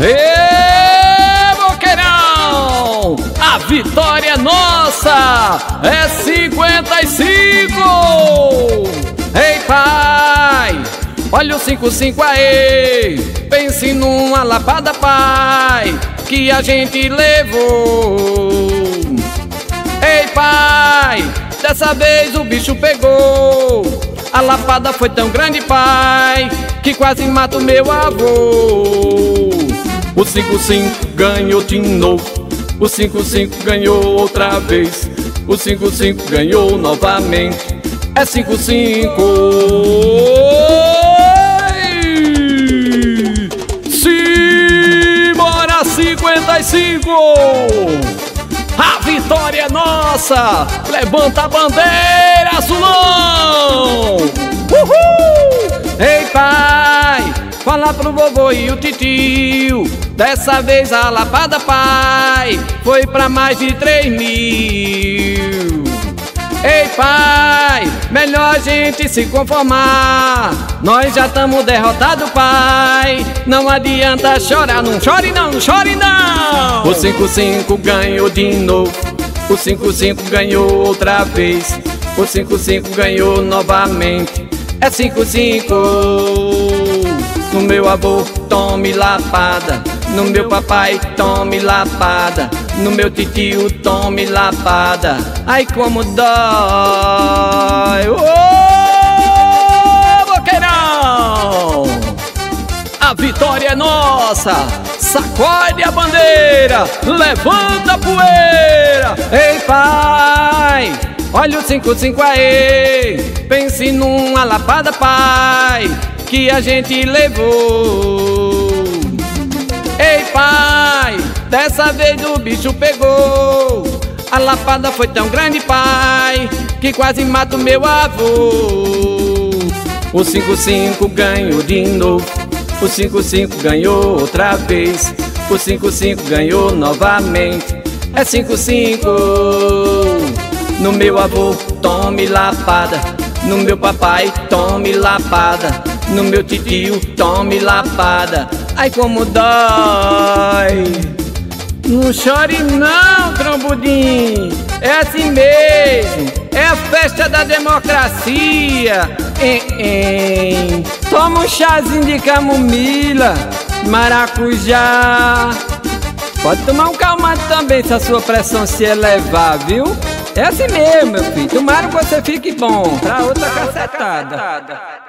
Ê, Boqueirão! A vitória é nossa! É 55! Ei, pai! Olha o 55 aí! Pense numa lapada, pai! Que a gente levou! Ei, pai! Dessa vez o bicho pegou! A lapada foi tão grande, pai, que quase mata o meu avô. O 55 ganhou de novo. O 55 ganhou outra vez. O 55 ganhou novamente. É 55. Simbora 55! A vitória é nossa! Levanta a bandeira, fala pro vovô e o titio. Dessa vez a lapada, pai, foi pra mais de três mil. Ei, pai, melhor a gente se conformar. Nós já estamos derrotados, pai. Não adianta chorar, não chore não, não chore não. O 55 ganhou de novo. O 55 ganhou outra vez. O 55 ganhou novamente. É 55. Avô, tome lapada. No meu papai, tome lapada. No meu titio, tome lapada. Ai, como dói. Ô, boqueirão! A vitória é nossa! Sacode a bandeira! Levanta a poeira! Ei, pai! Olha o 55 aí! Pense numa lapada, pai! Que a gente levou! Ei, pai! Dessa vez o bicho pegou! A lapada foi tão grande, pai! Que quase mata o meu avô! O 55 ganhou de novo. O 55 ganhou outra vez. O 55 ganhou novamente. É 55. No meu avô, tome lapada. No meu papai, tome lapada. No meu titio, tome lapada. Ai como dói. Não chore não, trombudinho. É assim mesmo. É a festa da democracia. Hein, hein. Toma um chazinho de camomila, maracujá. Pode tomar um calmante também se a sua pressão se elevar, viu? É assim mesmo, meu filho. Tomara que você fique bom. Pra outra cacetada.